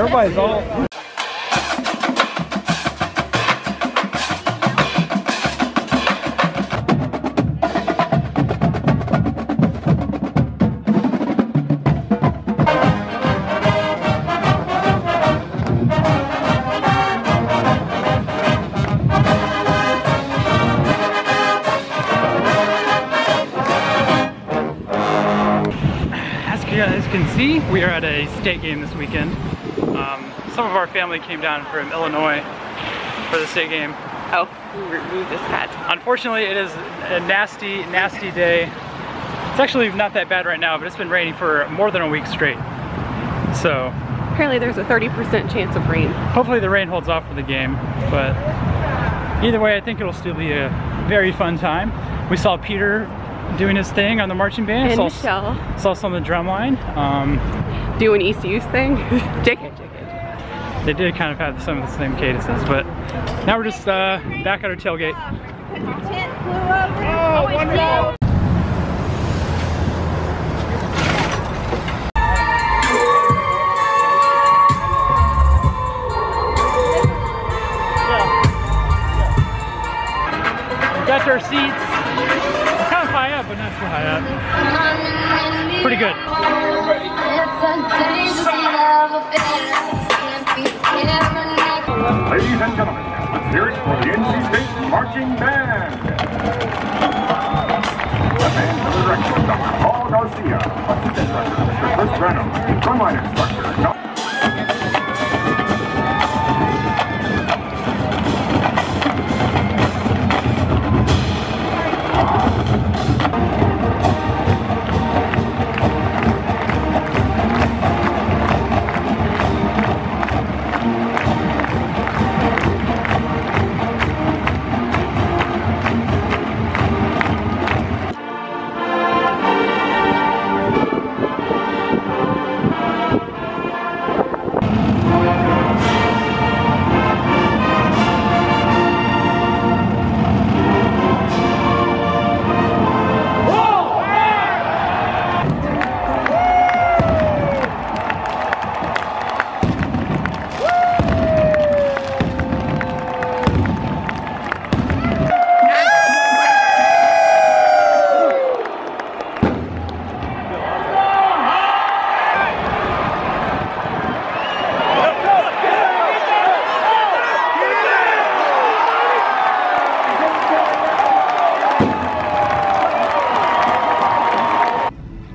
Otherwise, all As you guys can see, we are at a state game this weekend. Some of our family came down from Illinois for the state game. Oh, remove this hat. Unfortunately, it is a nasty, nasty day. It's actually not that bad right now, but it's been raining for more than a week straight. So Apparently there's a 30% chance of rain. hopefully the rain holds off for the game. But either way, I think it'll still be a very fun time. We saw Peter doing his thing on the marching band. And saw, Michelle saw some of the drum line. Um, doing ECU's thing. JK, JK. They did kind of have some of the same cadences, but now we're just uh, back at our tailgate. Got our seats. Kind of high up, but not too high up. Pretty good. Ladies and gentlemen, let's hear it for the NC State Marching Band. The band under the direction of Dr. Paul Garcia, assistant director Mr. Chris Branham, drumline instructor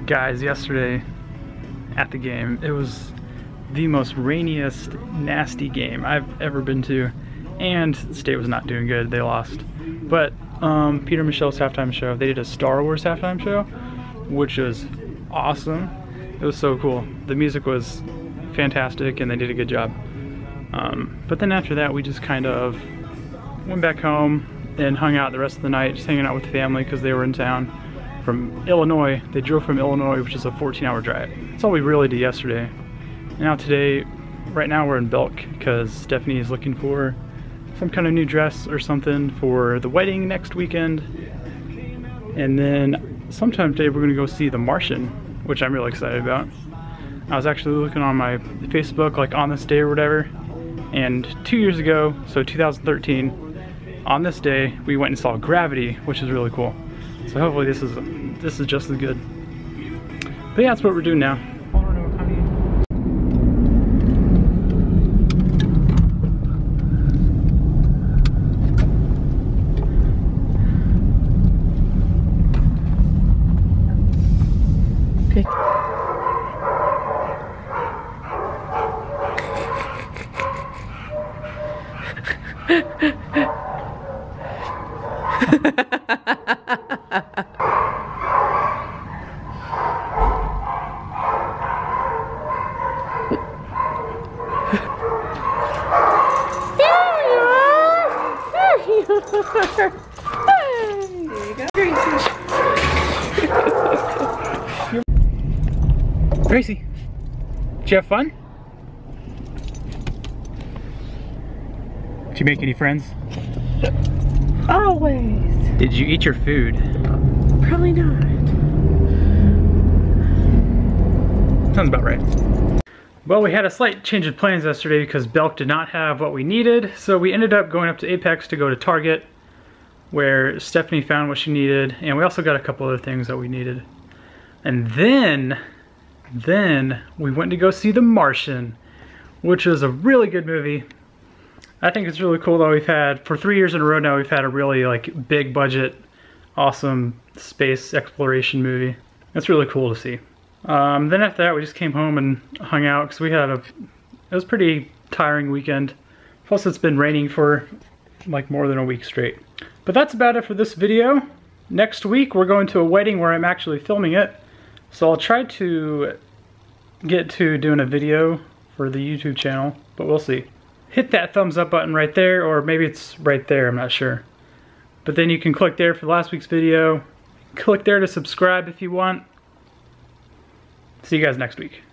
Guys, yesterday at the game, it was the most rainiest, nasty game I've ever been to, and State was not doing good. They lost. But um, Peter Michelle's halftime show, they did a Star Wars halftime show, which was awesome. It was so cool. The music was fantastic, and they did a good job. Um, but then after that, we just kind of went back home and hung out the rest of the night, just hanging out with the family because they were in town from Illinois. They drove from Illinois, which is a 14 hour drive. That's all we really did yesterday. Now today, right now we're in Belk because Stephanie is looking for some kind of new dress or something for the wedding next weekend. And then sometime today we're gonna go see The Martian, which I'm really excited about. I was actually looking on my Facebook like on this day or whatever, and two years ago, so 2013, on this day we went and saw Gravity, which is really cool. So hopefully this is this is just as good. But yeah, that's what we're doing now. Gracie, did you have fun? Did you make any friends? Always. Did you eat your food? Probably not. Sounds about right. Well, we had a slight change of plans yesterday because Belk did not have what we needed, so we ended up going up to Apex to go to Target, where Stephanie found what she needed, and we also got a couple other things that we needed. And then, then we went to go see The Martian, which is a really good movie. I think it's really cool that we've had, for three years in a row now, we've had a really like big budget, awesome space exploration movie. That's really cool to see. Um, then after that, we just came home and hung out because we had a, it was pretty tiring weekend. Plus it's been raining for like more than a week straight. But that's about it for this video. Next week, we're going to a wedding where I'm actually filming it. So I'll try to get to doing a video for the YouTube channel, but we'll see. Hit that thumbs up button right there, or maybe it's right there, I'm not sure. But then you can click there for last week's video. Click there to subscribe if you want. See you guys next week.